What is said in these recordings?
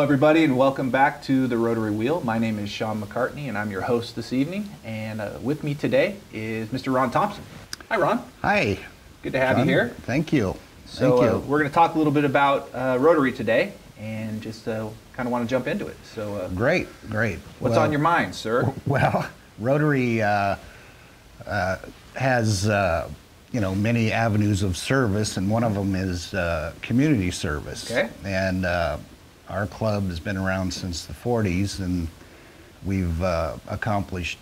everybody, and welcome back to the Rotary Wheel. My name is Sean McCartney, and I'm your host this evening. And uh, with me today is Mr. Ron Thompson. Hi, Ron. Hi. Good to have John. you here. Thank you. So Thank uh, you. we're going to talk a little bit about uh, Rotary today, and just uh, kind of want to jump into it. So, uh, great, great. what's Well- on your mind, sir? Well, Rotary uh, uh, has uh, you know many avenues of service, and one of them is uh, community service. Okay. And uh, our club has been around since the 40s, and we've uh, accomplished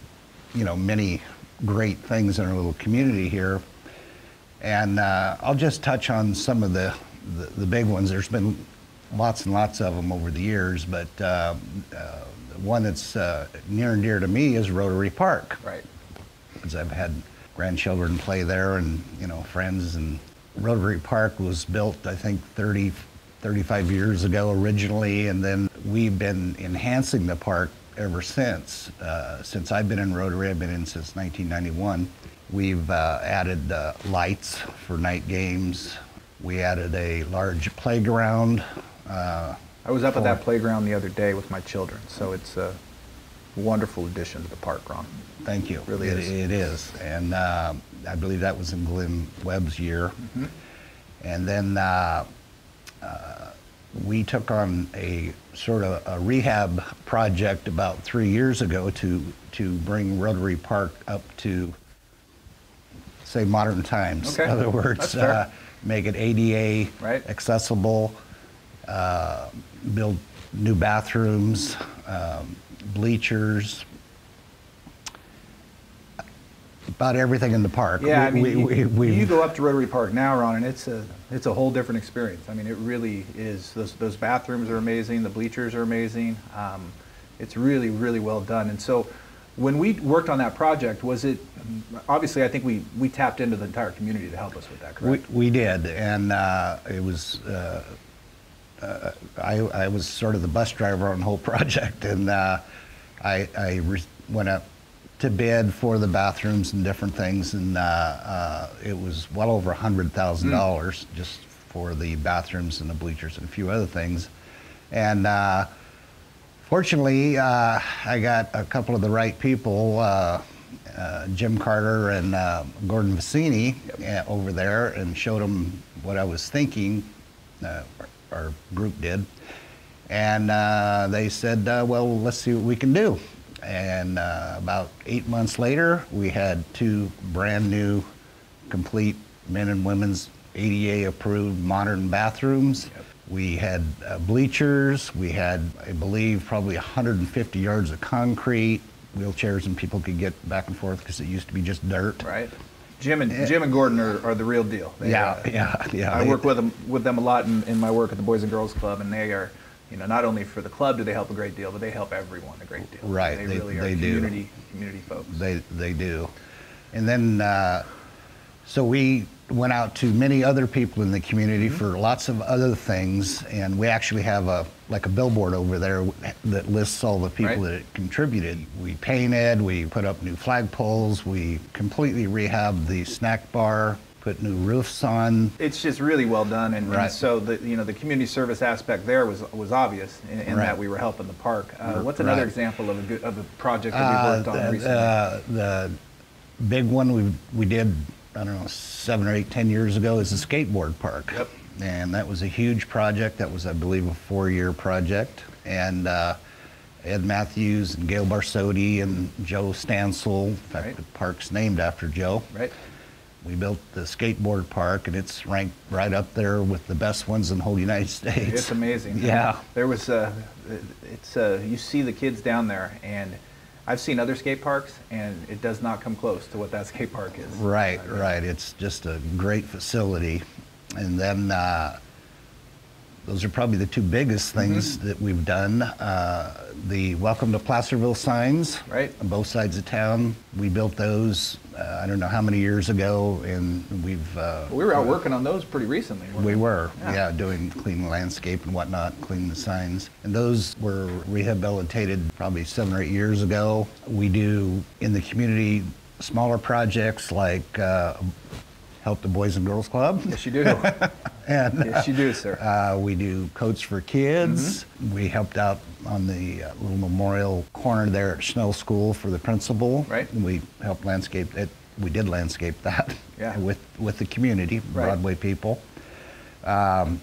you know many great things in our little community here. And uh, I'll just touch on some of the, the, the big ones. There's been lots and lots of them over the years, but uh, uh, one that's uh, near and dear to me is Rotary Park, Right. because I've had grandchildren play there and, you know, friends. And Rotary Park was built, I think, 30, 35 years ago originally, and then we've been enhancing the park ever since. Uh, since I've been in Rotary, I've been in since 1991. We've uh, added uh, lights for night games. We added a large playground. Uh, I was up at that playground the other day with my children, so it's a wonderful addition to the park, Ron. Thank you. Really It- is. It is. And uh, I believe that was in Glenn Webb's year. Mm-hmm. And then uh, we took on a sort of a rehab project about three years ago to, to bring Rotary Park up to, say, modern times. Okay. In other words, uh, make it ADA Right. accessible, uh, build new bathrooms, um, bleachers, about everything in the park. Yeah, I mean, We- you, we- we- you go up to Rotary Park now, Ron, and it's a it's a whole different experience. I mean, it really is. Those those bathrooms are amazing. The bleachers are amazing. Um, it's really really well done. And so, when we worked on that project, was it obviously? I think we we tapped into the entire community to help us with that. we, Correct. we did, and uh, it was. Uh, uh, I, I was sort of the bus driver on the whole project, and uh, I, I re- went up to bid for the bathrooms and different things, and uh, uh, it was well over a hundred thousand dollars just for the bathrooms and the bleachers and a few other things, and. Uh, Fortunately, uh, I got a couple of the right people, uh, uh, Jim Carter and uh, Gordon Vicini, uh, over there, and showed them what I was thinking. Uh, our, our group did, and uh, they said, uh, "Well, let's see what we can do." And uh, about eight months later, we had two brand new, complete men and women's ADA approved modern bathrooms. We had uh, bleachers. We had, I believe, probably 150 yards of concrete, wheelchairs, and people could get back and forth because it used to be just dirt. Right. Jim and Jim and Gordon are, are the real deal. They, Yeah, uh, yeah, yeah. I They- work with them with them a lot in, in my work at the Boys and Girls Club, and they are, you know, not only for the club do they help a great deal, but they help everyone a great deal. Right, They, they- really are they do. community community folks. They they do, and then uh, so we went out to many other people in the community Mm-hmm. for lots of other things, and we actually have a like a billboard over there that lists all the people Right. that contributed. We painted, we put up new flagpoles, we completely rehabbed the snack bar, put new roofs on. it's just really well done, and, and so the you know the community service aspect there was was obvious in, in Right. that we were helping the park. Uh, what's another right. example of a good of a project that we Uh, worked on the, recently? uh, the big one we we did I don't know seven or eight ten years ago is the skateboard park. Yep. And that was a huge project. That was I believe a four-year project. And uh, Ed Matthews and Gail Barsotti and Joe Stansel. In fact, Right. the park's named after Joe. right. We built the skateboard park, and it's ranked right up there with the best ones in the whole United States. It's amazing. Yeah. There was, uh, it's, uh, you see the kids down there, and I've seen other skate parks, and it does not come close to what that skate park is. Right, right. It's just a great facility. And then uh, those are probably the two biggest things Mm-hmm. that we've done. Uh, the Welcome to Placerville signs Right. on both sides of town. We built those, uh, I don't know how many years ago, and we've. Uh, We were out working on those pretty recently. we were, Yeah. yeah. doing clean landscape and whatnot, clean the signs. And those were rehabilitated probably seven or eight years ago. We do in the community smaller projects like uh, help the Boys and Girls Club. Yes, you do. and Yes, you do, sir. Uh, we do coats for kids. Mm-hmm. We helped out on the uh, little memorial corner there at Schnell School for the principal. Right. And we helped landscape it. We did landscape that Yeah. with with the community, Right. Broadway people. Um,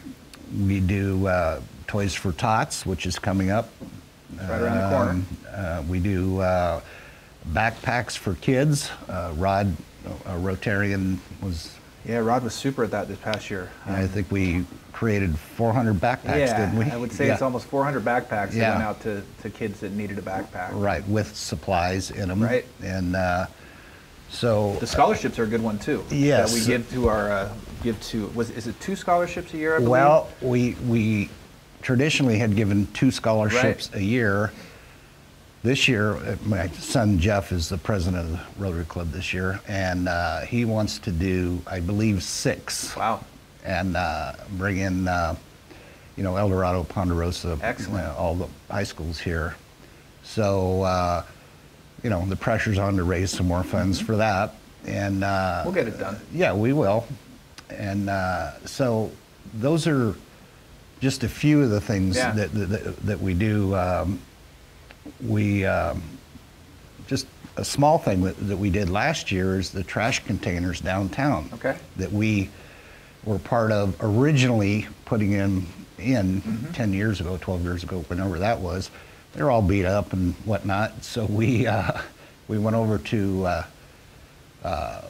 we do uh, Toys for Tots, which is coming up. Right around the corner. Um, uh, we do uh, backpacks for kids. Uh, Rod, a Rotarian, was. Yeah, Rod was super at that this past year. I think we created 400 backpacks, yeah, didn't we? I would say Yeah. it's almost 400 backpacks that went out to, to kids that needed a backpack. right with supplies in them. Right. And uh, so The scholarships are a good one too. Yes. That we give to our uh, give to was is it two scholarships a year? I believe? Well, we we traditionally had given two scholarships Right. a year. This year, uh, my son Jeff is the president of the Rotary Club this year, and uh, he wants to do, I believe, six, wow. and uh, bring in, uh, you know, El Dorado, Ponderosa, Excellent. all the high schools here. So, uh, you know, the pressure's on to raise some more funds for that, and uh, Mm-hmm. We'll get it done. yeah, we will. And uh, so those are just a few of the things Yeah. that, that, that we do. Um, we um, just a small thing that, that we did last year is the trash containers downtown. Okay. That we were part of originally putting in in Mm-hmm. 10 years ago, 12 years ago, whenever that was. They're all beat up and whatnot. So we uh, we went over to. Uh,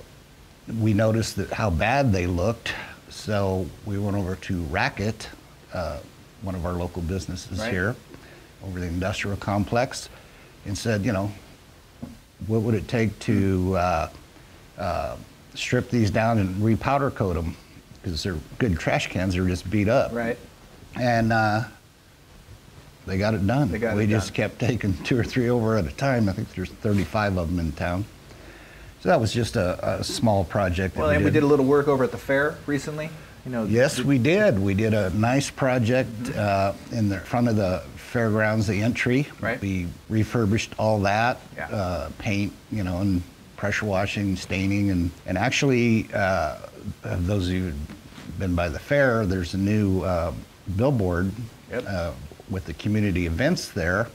we noticed that how bad they looked, so we went over to Racket, uh, one of our local businesses Right. here, over the industrial complex, and said, you know, what would it take to uh, uh, strip these down and repowder coat them? Because they're good trash cans, they're just beat up. Right. And uh, they got it done. They got we it just done. kept taking two or three over at a time. I think there's 35 of them in town. So that was just a, a small project. Well, and we did a little work over at the fair recently. You know. Yes, we did. We did a nice project uh, in the front of the fairgrounds, the entry. Right. We refurbished all that, Yeah. uh, paint, you know, and pressure washing, staining, and and actually, uh, those of you who've been by the fair, there's a new uh, billboard Yep. uh, with the community events there.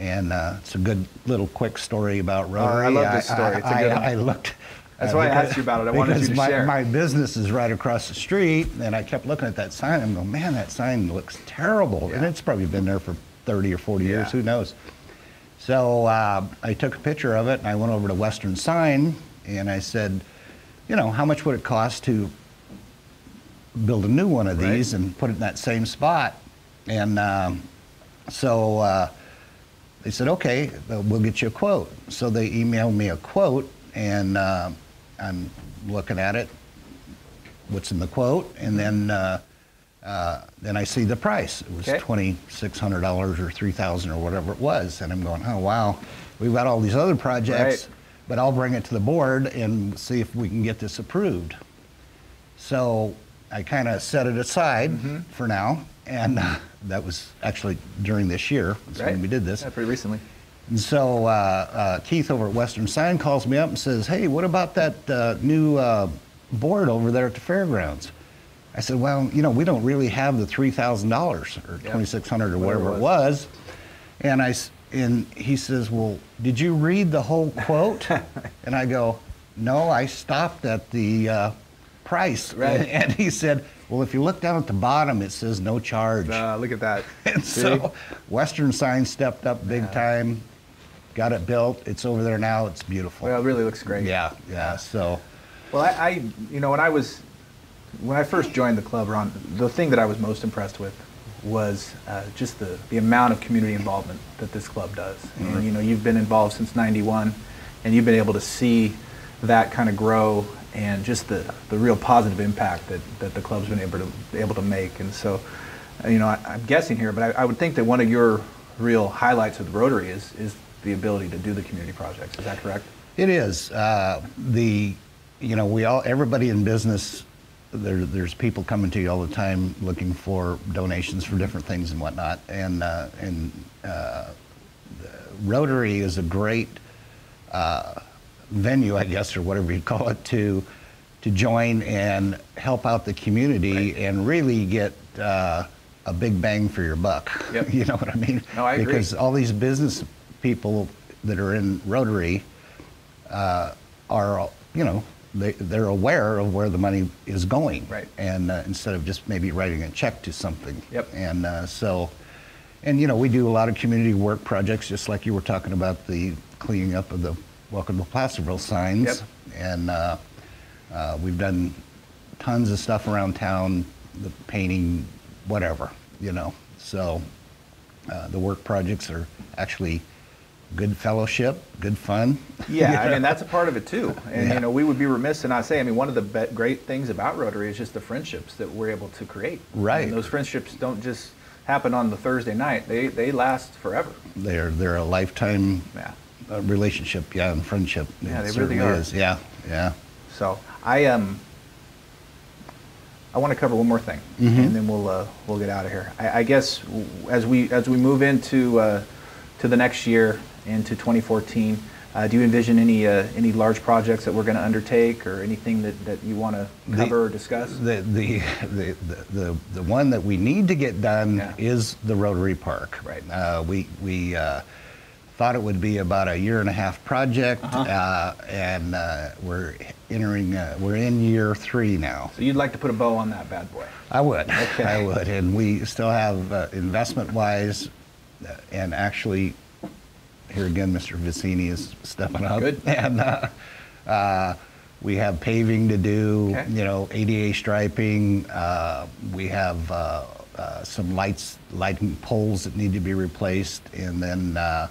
And uh, it's a good little quick story about Rotary. Oh, I love this story. It's a I, good I-. I looked. That's uh, why I asked you about it. I wanted you to my, share. My business is right across the street, and I kept looking at that sign. I'm going, man, that sign looks terrible. And it's probably been there for 30 or 40 years. Who knows? So uh, I took a picture of it, and I went over to Western Sign, and I said, you know, how much would it cost to build a new one of Right. these and put it in that same spot? And um, so uh, they said, okay, uh, we'll get you a quote. So they emailed me a quote, and uh, I'm looking at it, what's in the quote, and then uh, uh, then I see the price. It was Okay. twenty six hundred dollars or three thousand or whatever it was, and I'm going, oh wow, we've got all these other projects, Right. but I'll bring it to the board and see if we can get this approved. So I kind of set it aside Mm-hmm. for now, and uh, that was actually during this year. That's Right. when we did this. Yeah, pretty recently. And so uh, uh, Keith over at Western Sign calls me up and says, "Hey, what about that uh, new uh, board over there at the fairgrounds?" I said, "Well, you know, we don't really have the three thousand dollars or Yeah. twenty six hundred or Whatever whatever it was." And I and he says, "Well, did you read the whole quote?" and I go, "No, I stopped at the uh, price." Right. And he said, "Well, if you look down at the bottom, it says no charge." Uh, look at that. And See? so Western Sign stepped up big time, got it built. It's over there now. It's beautiful. well, it really looks great. yeah, yeah. So Well, I, I, you know, when I was, when I first joined the club, Ron, the thing that I was most impressed with was uh, just the, the amount of community involvement that this club does. Mm-hmm. And, you know, you've been involved since 91, and you've been able to see that kind of grow and just the, the real positive impact that, that the club's been able to, able to make. And so, you know, I, I'm guessing here, but I, I would think that one of your real highlights of the Rotary is, is the ability to do the community projects. Is that correct? it is uh, the, you know, we all everybody in business. There, there's people coming to you all the time looking for donations for different things and whatnot, and uh, and uh, Rotary is a great uh, venue, I guess, or whatever you call it, to to join and help out the community Right. and really get uh, a big bang for your buck. Yep. you know what I mean? No, I agree. Because all these business people that are in Rotary uh, are, you know, they, they're aware of where the money is going. Right. And uh, instead of just maybe writing a check to something. Yep. And uh, so, and you know, we do a lot of community work projects, just like you were talking about the cleaning up of the Welcome to Placerville signs. Yep. And uh, uh, we've done tons of stuff around town, the painting, whatever, you know. So uh, the work projects are actually good fellowship, good fun. Yeah, I mean that's a part of it too. And Yeah. you know, we would be remiss to not say. I mean, one of the be- great things about Rotary is just the friendships that we're able to create. Right. And those friendships don't just happen on the Thursday night. They they last forever. They're they're a lifetime Yeah. uh, relationship, yeah, and friendship. Yeah, It they really are. Is. Yeah, yeah. So I um I want to cover one more thing, Mm-hmm. and then we'll uh, we'll get out of here. I, I guess as we as we move into uh, to the next year into 2014, uh, do you envision any uh, any large projects that we're going to undertake, or anything that, that you want to The- cover or discuss? The, the, the, the, the one that we need to get done Yeah. is the Rotary Park. Right. Uh, we we uh, thought it would be about a year and a half project, Uh-huh. uh, and uh, we're entering, uh, we're in year three now. So you'd like to put a bow on that bad boy? I would. Okay. I would. And we still have uh, investment wise, and actually, here again, Mr. Vicini is stepping up. Good. And uh, uh, we have paving to do, Okay. you know, ADA striping. Uh, we have uh, uh, some lights, lighting poles that need to be replaced. And then uh,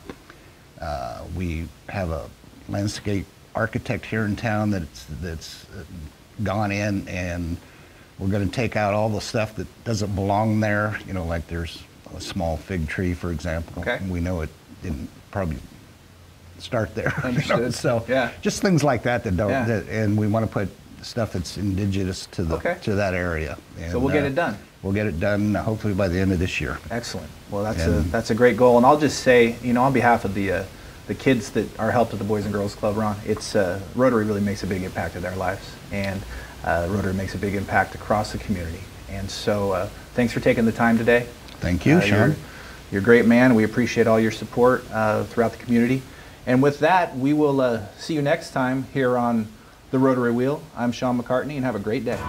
uh, we have a landscape architect here in town that's, that's gone in and we're going to take out all the stuff that doesn't belong there. You know, like there's a small fig tree, for example. Okay. We know it didn't probably start there. you know, So Yeah. just things like that that don't, Yeah. that, and we want to put stuff that's indigenous to the Okay. to that area. So we'll get uh, it done. We'll get it done uh, hopefully by the end of this year. Excellent. Well, that's a that's a great goal, and I'll just say, you know, on behalf of the uh, the kids that are helped at the Boys and Girls Club, Ron, it's uh, Rotary really makes a big impact in their lives, and uh, Rotary makes a big impact across the community. And so, uh, thanks for taking the time today. Thank you, Uh, Sean. You're, a great man. We appreciate all your support uh, throughout the community. And with that, we will uh, see you next time here on the Rotary Wheel. I'm Sean McCartney, and have a great day.